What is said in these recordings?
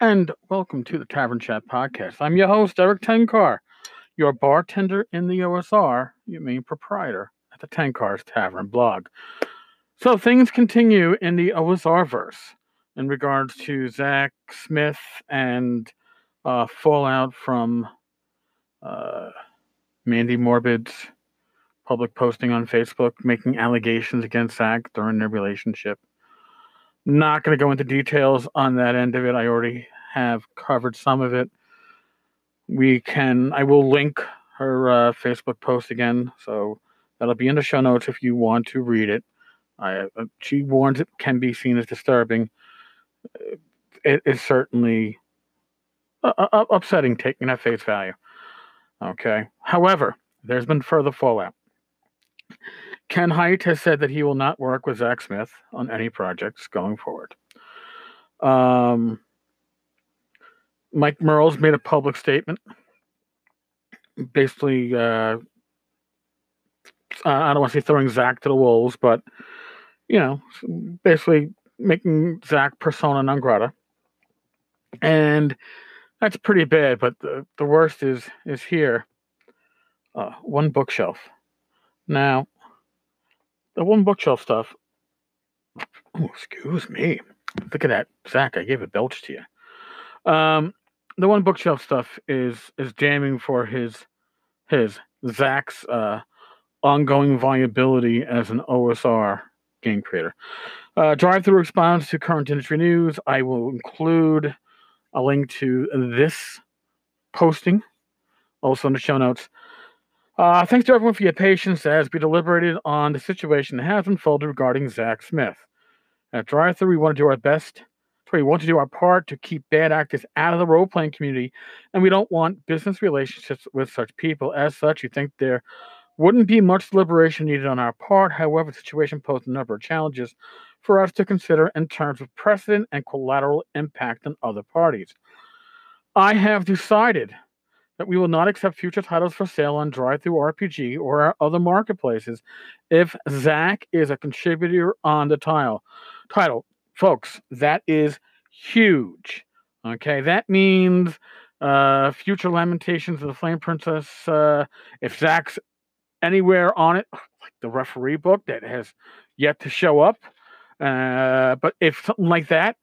And welcome to the Tavern Chat Podcast. I'm your host, Erik Tenkar, your bartender in the OSR, you mean proprietor at the Tenkar's Tavern blog. So things continue in the OSR verse in regards to Zak Smith and uh, fallout from uh, Mandy Morbid's public posting on Facebook making allegations against Zak during their relationship. Not going to go into details on that end of it. I already have covered some of it. We can, I will link her uh, Facebook post again, so that'll be in the show notes if you want to read it. I, uh, she warns it can be seen as disturbing. It is certainly uh, uh, upsetting taking at face value. Okay. However, there's been further fallout. Ken Hite has said that he will not work with Zak Smith on any projects going forward. Um, Mike Mearls made a public statement, basically. Uh, I don't want to say throwing Zak to the wolves, but you know, basically making Zak persona non grata, and that's pretty bad. But the, the worst is is here. Uh, OneBookShelf. Now, the OneBookShelf stuff. Excuse me. Look at that, Zak. I gave a belch to you. Um, the OneBookShelf stuff is is damning for his his Zak's uh, ongoing viability as an OSR game creator. Uh, DriveThru responds to current industry news. I will include a link to this posting also in the show notes. Uh, thanks to everyone for your patience as we deliberated on the situation that has unfolded regarding Zak Smith. At Through, we want to do our best. We want to do our part to keep bad actors out of the role playing community, and we don't want business relationships with such people. As such, we think there wouldn't be much deliberation needed on our part. However, the situation posed a number of challenges for us to consider in terms of precedent and collateral impact on other parties. I have decided that we will not accept future titles for sale on DriveThruRPG or our other marketplaces if Zak is a contributor on the tile title. Folks, that is huge. Okay, that means uh, future Lamentations of the Flame Princess. Uh, if Zak's anywhere on it, like the referee book that has yet to show up, uh, but if something like that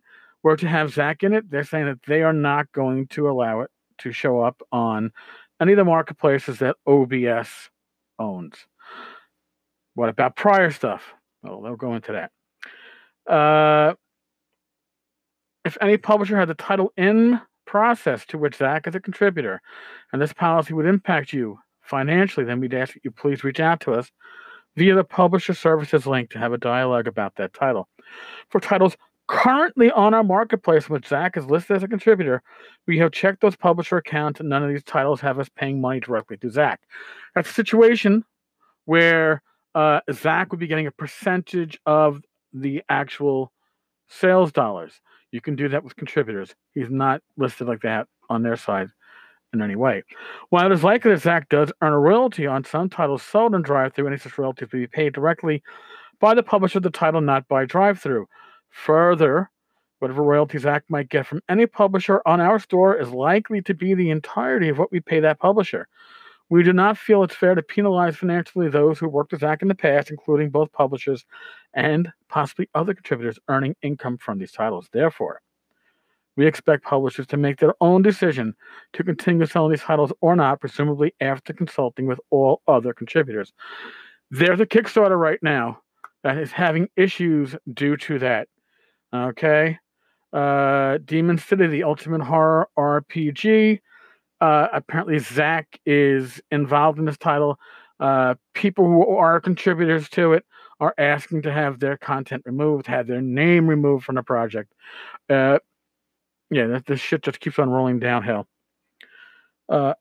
were to have Zak in it, they're saying that they are not going to allow it to show up on any of the marketplaces that OBS owns. What about prior stuff? Well, they'll go into that. Uh, if any publisher had the title in process to which Zak is a contributor, and this policy would impact you financially, then we'd ask that you please reach out to us via the publisher services link to have a dialogue about that title. For titles currently on our marketplace, which Zak is listed as a contributor, we have checked those publisher accounts, and none of these titles have us paying money directly to Zak. That's a situation where uh, Zak would be getting a percentage of the actual sales dollars. You can do that with contributors. He's not listed like that on their side in any way. While it is likely that Zak does earn a royalty on some titles sold in DriveThru, any such royalties will be paid directly by the publisher of the title, not by DriveThru. Further, whatever royalties Zak might get from any publisher on our store is likely to be the entirety of what we pay that publisher. We do not feel it's fair to penalize financially those who worked with Zak in the past, including both publishers and possibly other contributors earning income from these titles. Therefore, we expect publishers to make their own decision to continue selling these titles or not, presumably after consulting with all other contributors. There's a Kickstarter right now that is having issues due to that. Okay. Uh, Demon City, the Ultimate Horror RPG. Uh, apparently, Zak is involved in this title. Uh, people who are contributors to it are asking to have their content removed, have their name removed from the project. Uh, yeah, this shit just keeps on rolling downhill. Uh,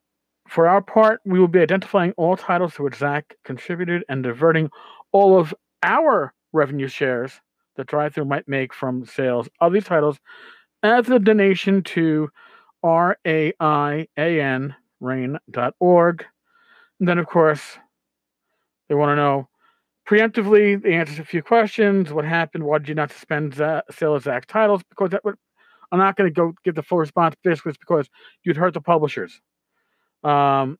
for our part, we will be identifying all titles to which Zak contributed and diverting all of our revenue shares that DriveThru might make from sales of these titles as a donation to R-A-I-A-N rainn.org. And then of course they want to know preemptively the answer a few questions. What happened? Why did you not suspend Z- sale of Zak's titles? Because that would I'm not going to go give the full response basically because you'd hurt the publishers. Um,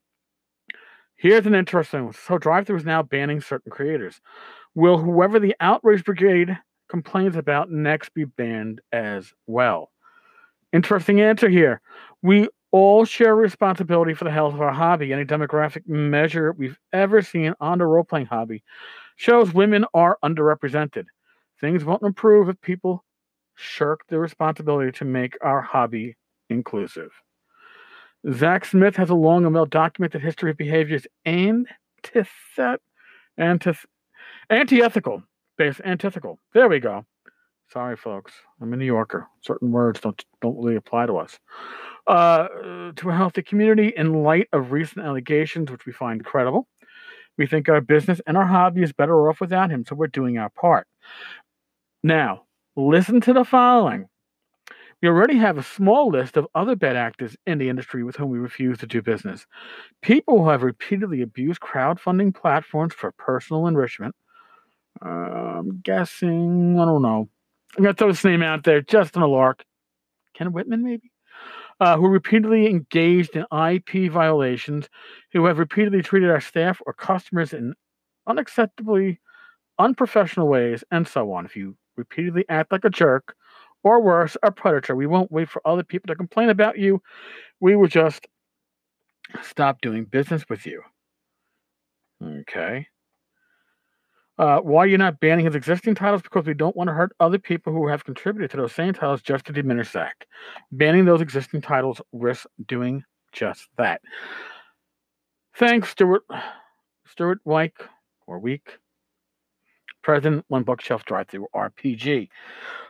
here's an interesting one. So DriveThru is now banning certain creators. Will whoever the outrage brigade complains about next be banned as well? Interesting answer here. We all share responsibility for the health of our hobby. Any demographic measure we've ever seen on the role playing hobby shows women are underrepresented. Things won't improve if people shirk the responsibility to make our hobby inclusive. Zak Smith has a long and well documented history of behaviors antithet- antith- anti-ethical. Based antithetical. There we go. Sorry, folks. I'm a New Yorker. Certain words don't don't really apply to us. Uh, to a healthy community, in light of recent allegations, which we find credible, we think our business and our hobby is better off without him, so we're doing our part. Now, listen to the following. We already have a small list of other bad actors in the industry with whom we refuse to do business. People who have repeatedly abused crowdfunding platforms for personal enrichment. I'm guessing, I don't know. I'm going to throw this name out there, Justin a lark. Ken Whitman, maybe? Uh, who repeatedly engaged in IP violations, who have repeatedly treated our staff or customers in unacceptably unprofessional ways, and so on. If you repeatedly act like a jerk, or worse, a predator, we won't wait for other people to complain about you. We will just stop doing business with you. Okay. Uh, why are you not banning his existing titles? Because we don't want to hurt other people who have contributed to those same titles just to diminish Zak. Banning those existing titles risks doing just that. Thanks, Stuart. Stuart Wyke, or Week, President, OneBookShelf Drive Through RPG.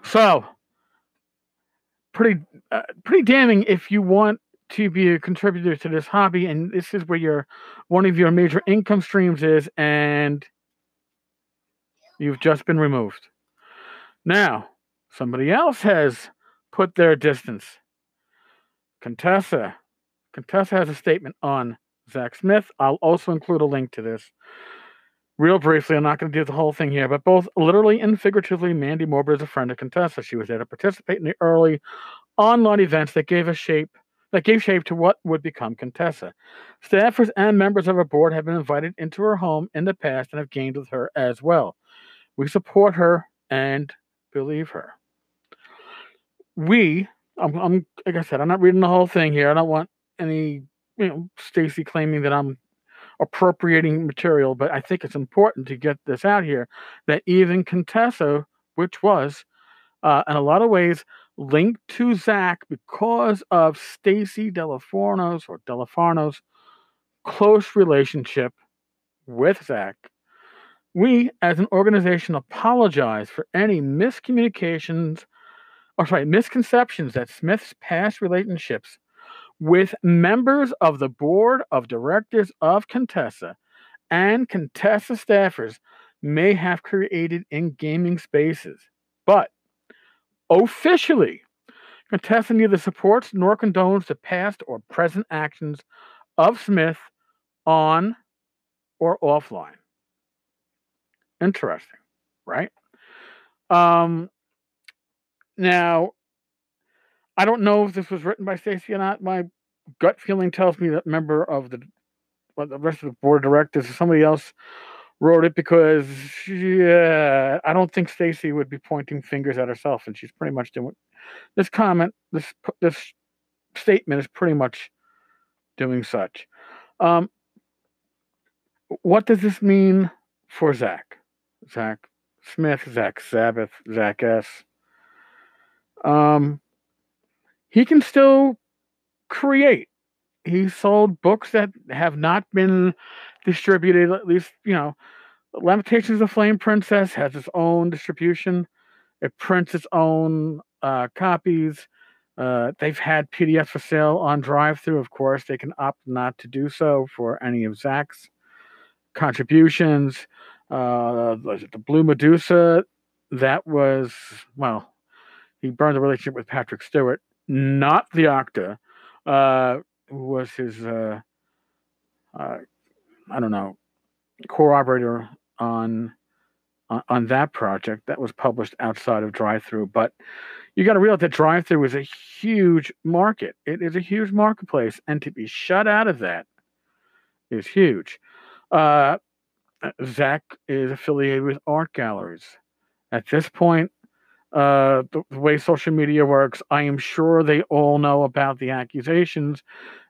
So, pretty, uh, pretty damning if you want to be a contributor to this hobby, and this is where your one of your major income streams is, and You've just been removed. Now, somebody else has put their distance. Contessa. Contessa has a statement on Zak Smith. I'll also include a link to this. Real briefly, I'm not going to do the whole thing here, but both literally and figuratively, Mandy Morbid is a friend of Contessa. She was there to participate in the early online events that gave a shape that gave shape to what would become Contessa. Staffers and members of her board have been invited into her home in the past and have gained with her as well. We support her and believe her. We, I'm, I'm like I said, I'm not reading the whole thing here. I don't want any, you know, Stacy claiming that I'm appropriating material, but I think it's important to get this out here that even Contessa, which was uh, in a lot of ways linked to Zak because of Stacy Delaforno's or Delafarno's close relationship with Zak, we, as an organization, apologize for any miscommunications, or sorry, misconceptions that Smith's past relationships with members of the board of directors of Contessa and Contessa staffers may have created in gaming spaces. But officially, Contessa neither supports nor condones the past or present actions of Smith on or offline. Interesting, right? Um, now, I don't know if this was written by Stacy or not. My gut feeling tells me that member of the well, the rest of the board of directors or somebody else wrote it because yeah, I don't think Stacy would be pointing fingers at herself, and she's pretty much doing this comment. This this statement is pretty much doing such. Um, what does this mean for Zak? Zak Smith, Zak Sabbath, Zak S. Um, he can still create. He sold books that have not been distributed, at least, you know, Lamentations of Flame Princess has its own distribution. It prints its own uh, copies. Uh, they've had PDFs for sale on DriveThru, of course. They can opt not to do so for any of Zak's contributions. Uh, the Blue Medusa, that was, well, he burned the relationship with Patrick Stuart, not the Octa, uh, who was his, uh, uh, I don't know, core operator on on, that project that was published outside of DriveThru. But you got to realize that DriveThru is a huge market. It is a huge marketplace, and to be shut out of that is huge. Uh, Zak is affiliated with art galleries. At this point, uh, the, the, way social media works, I am sure they all know about the accusations,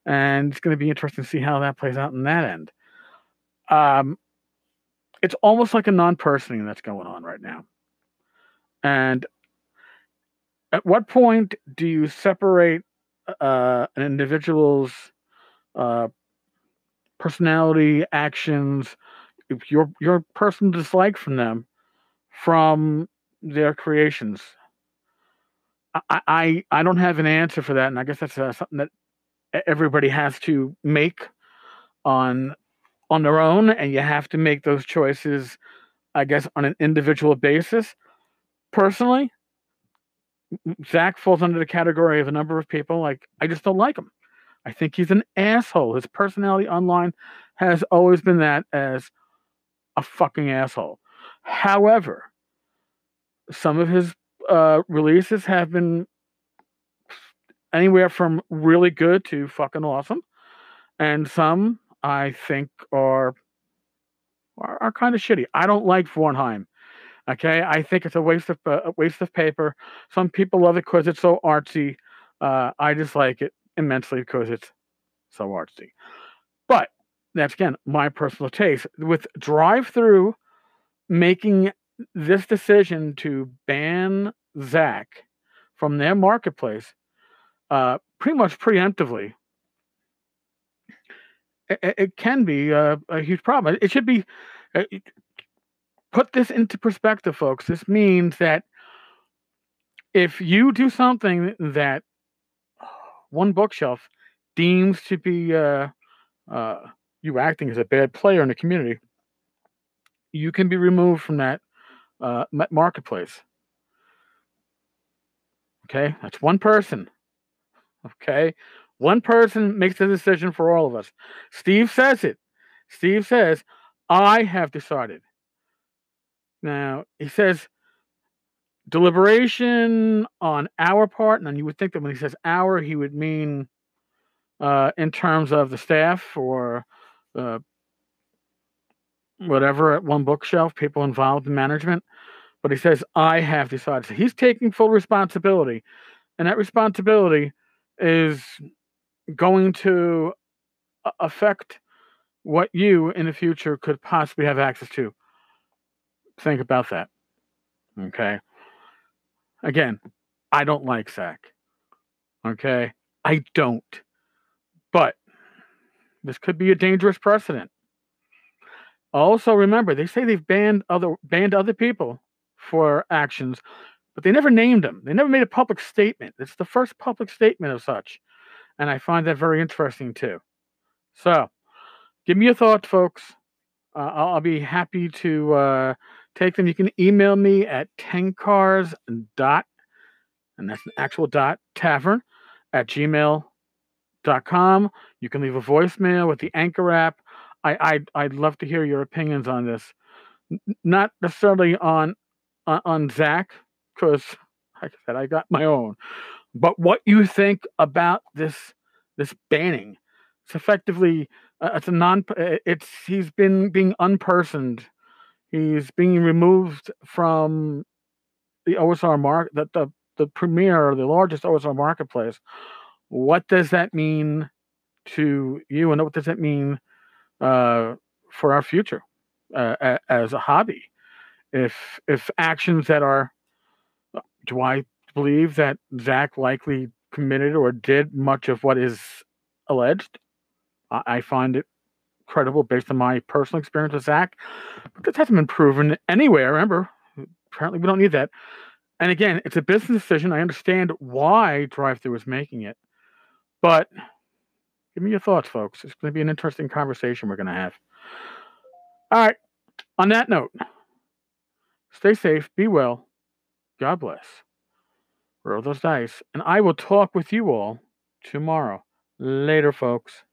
and it's going to be interesting to see how that plays out in that end. Um, it's almost like a non-personing that's going on right now. And at what point do you separate uh, an individual's uh, personality, actions, your your personal dislike from them, from their creations? I, I I don't have an answer for that, and I guess that's uh, something that everybody has to make on on their own, and you have to make those choices, I guess, on an individual basis. Personally, Zak falls under the category of a number of people like I just don't like him. I think he's an asshole. His personality online has always been that as a fucking asshole. However, some of his uh, releases have been anywhere from really good to fucking awesome, and some I think are are, are kind of shitty. I don't like Vornheim. Okay, I think it's a waste of uh, a waste of paper. Some people love it because it's so artsy. Uh, I just like it immensely because it's so artsy. But that's again my personal taste. With DriveThru making this decision to ban Zak from their marketplace, uh, pretty much preemptively, it, it can be a, a, huge problem. It should be. Uh, put this into perspective, folks. This means that if you do something that OneBookShelf deems to be uh, uh, you acting as a bad player in the community, you can be removed from that uh, marketplace. Okay, that's one person. Okay, one person makes the decision for all of us. Steve says it. Steve says, I have decided. Now, he says deliberation on our part. And you would think that when he says our, he would mean uh, in terms of the staff or uh, whatever at OneBookShelf, people involved in management. But he says, I have decided. So he's taking full responsibility. And that responsibility is going to affect what you in the future could possibly have access to. Think about that. Okay. Again, I don't like Zak. Okay. I don't. But this could be a dangerous precedent. Also, remember, they say they've banned other banned other people for actions, but they never named them. They never made a public statement. It's the first public statement of such. And I find that very interesting too. So, give me your thoughts, folks. Uh, I'll, I'll, be happy to uh, take them. You can email me at tenkars dot, and that's an actual dot tavern at gmail.com. You can leave a voicemail with the Anchor app. I, I'd, I'd love to hear your opinions on this. Not necessarily on on, on Zak, because like I said, I got my own, but what you think about this this banning. It's effectively uh, it's a non uh, it's he's been being unpersoned. He's being removed from the OSR market the, the the premier the largest OSR marketplace. What does that mean to you and what does that mean uh, for our future uh, as a hobby? If if actions that are do I believe that Zak likely committed or did much of what is alleged. I, I find it credible based on my personal experience with Zak. But this hasn't been proven anywhere. Remember, apparently we don't need that. And again, it's a business decision. I understand why DriveThru is making it, but give me your thoughts, folks. It's going to be an interesting conversation we're going to have. All right. On that note, stay safe, be well, God bless roll those dice, and I will talk with you all tomorrow. Later, folks.